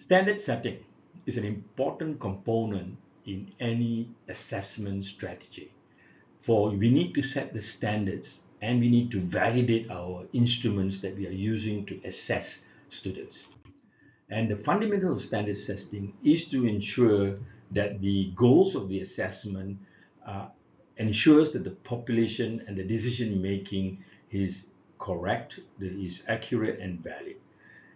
Standard setting is an important component in any assessment strategy. For we need to set the standards and we need to validate our instruments that we are using to assess students. And the fundamental standard setting is to ensure that the goals of the assessment uh, ensures that the population and the decision making is correct, that is accurate and valid.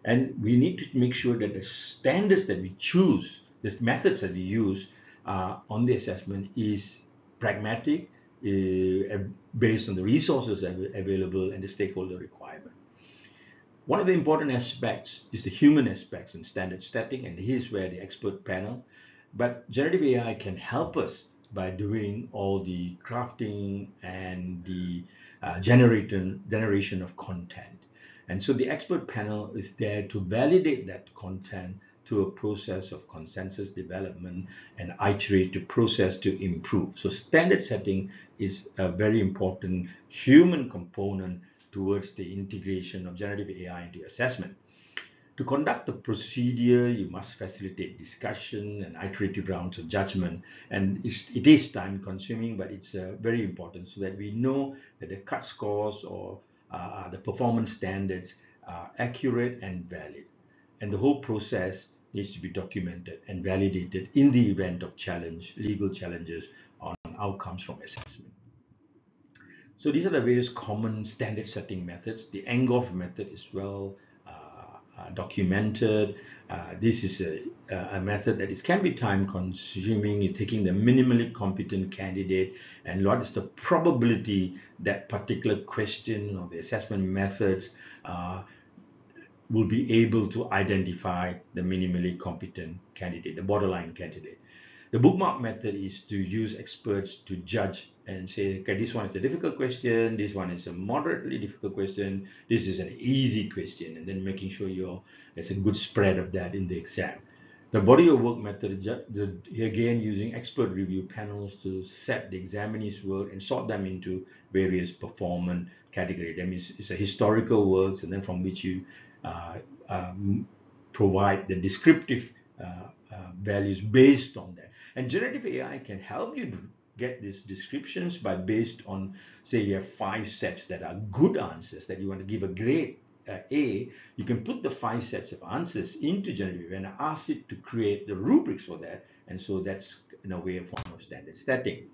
And we need to make sure that the standards that we choose, the methods that we use uh, on the assessment is pragmatic, uh, based on the resources available and the stakeholder requirement. One of the important aspects is the human aspects in standard setting, and here's where the expert panel. But generative AI can help us by doing all the crafting and the uh, generation of content. And so the expert panel is there to validate that content through a process of consensus development and iterative process to improve. So standard setting is a very important human component towards the integration of generative AI into assessment. To conduct the procedure, you must facilitate discussion and iterative rounds of judgment. And it is time consuming, but it's uh, very important so that we know that the cut scores or uh, the performance standards are accurate and valid. And the whole process needs to be documented and validated in the event of challenge, legal challenges on outcomes from assessment. So these are the various common standard setting methods. The Angoff method is well uh, uh, documented. Uh, this is a, a, method that is, can be time consuming. You're taking the minimally competent candidate and what is the probability that particular question or the assessment methods uh, will be able to identify the minimally competent candidate, the borderline candidate. The bookmark method is to use experts to judge and say, okay, this one is a difficult question, this one is a moderately difficult question, this is an easy question, and then making sure you're, there's a good spread of that in the exam. The body of work method, again, using expert review panels to set the examinee's work and sort them into various performance categories. That means it's a historical works, and then from which you uh, um, provide the descriptive uh, uh, values based on that. And generative AI can help you get these descriptions by based on, say, you have five sets that are good answers that you want to give a grade uh, A, you can put the five sets of answers into generative and ask it to create the rubrics for that. And so that's in a way a form of standard setting.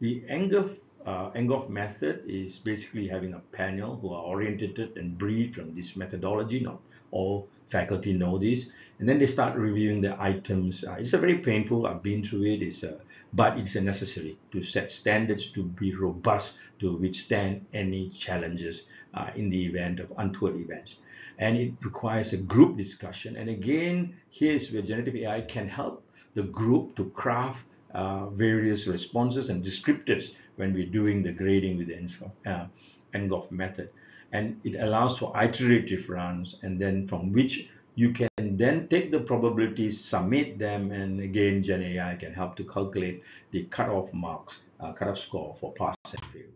The Angoff, uh, method is basically having a panel who are oriented and briefed from this methodology. Not all faculty know this. And then they start reviewing the items. Uh, it's a very painful, I've been through it. It's a, but it's necessary to set standards to be robust to withstand any challenges uh, in the event of untoward events. And it requires a group discussion. And again, here's where generative AI can help the group to craft uh, various responses and descriptors when we're doing the grading with the uh, Angoff method. And it allows for iterative runs and then from which you can then take the probabilities, submit them, and again, Gen AI can help to calculate the cutoff marks, uh, cutoff score for pass and fail.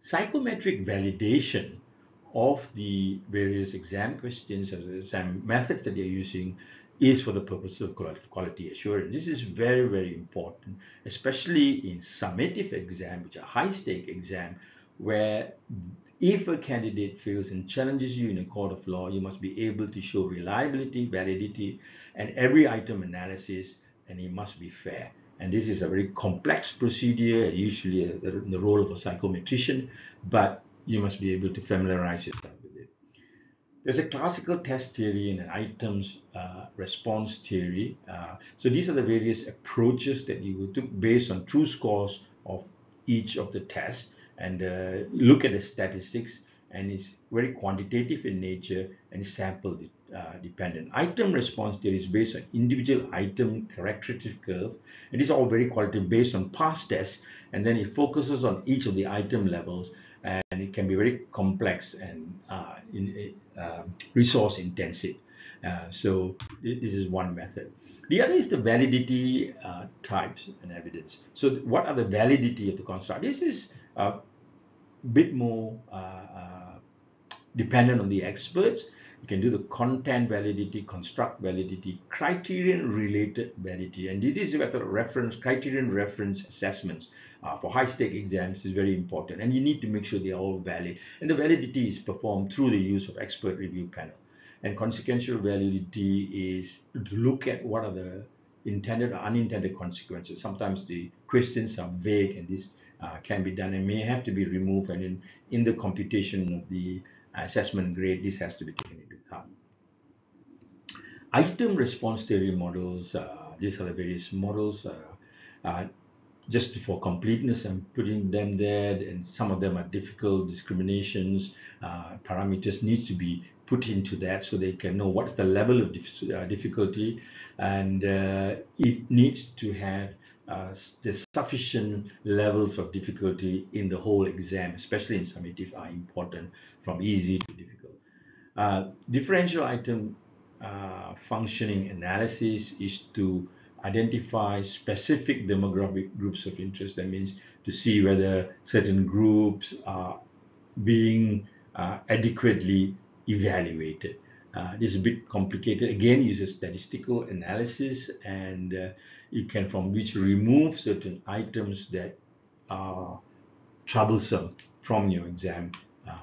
Psychometric validation of the various exam questions and exam methods that you're using is for the purpose of quality assurance. This is very, very important, especially in summative exam, which are high-stake exam, where if a candidate fails and challenges you in a court of law, you must be able to show reliability, validity, and every item analysis, and it must be fair. And this is a very complex procedure, usually in the role of a psychometrician, but you must be able to familiarize yourself with it. There's a classical test theory and an items uh, response theory. Uh, so these are the various approaches that you will take based on true scores of each of the tests and uh, look at the statistics and it's very quantitative in nature and sample uh, dependent. Item response theory is based on individual item characteristic curve. It is all very qualitative based on past tests and then it focuses on each of the item levels and it can be very complex and uh, in, uh, resource intensive. Uh, so this is one method. The other is the validity uh, types and evidence. So what are the validity of the construct? This is a bit more uh, uh, dependent on the experts. You can do the content validity, construct validity, criterion related validity. And this is where reference, criterion reference assessments uh, for high stake exams is very important. And you need to make sure they are all valid. And the validity is performed through the use of expert review panel. And consequential validity is to look at what are the intended or unintended consequences. Sometimes the questions are vague and this uh, can be done and may have to be removed and in, in the computation of the assessment grade this has to be taken into account. Item response theory models, uh, these are the various models. Uh, uh, just for completeness, I'm putting them there, and some of them are difficult discriminations. Uh, parameters needs to be put into that so they can know what's the level of dif difficulty, and it needs to have uh, the sufficient levels of difficulty in the whole exam, especially in summative, are important from easy to difficult. Uh, differential item uh, functioning analysis is to identify specific demographic groups of interest. That means to see whether certain groups are being uh, adequately evaluated. Uh, this is a bit complicated. Again, uses statistical analysis and uh, you can from which remove certain items that are troublesome from your exam. Uh,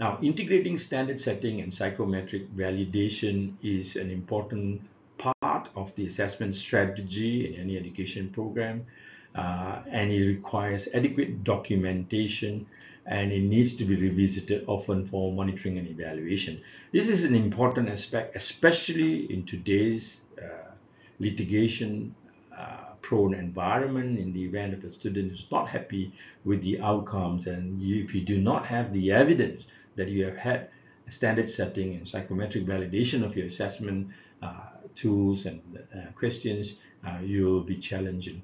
now, integrating standard setting and psychometric validation is an important part of the assessment strategy in any education program. Uh, and it requires adequate documentation and it needs to be revisited often for monitoring and evaluation. This is an important aspect, especially in today's uh, litigation uh, prone environment in the event if a student is not happy with the outcomes and you, if you do not have the evidence that you have had standard setting and psychometric validation of your assessment uh, tools and uh, questions, uh, you will be challenged in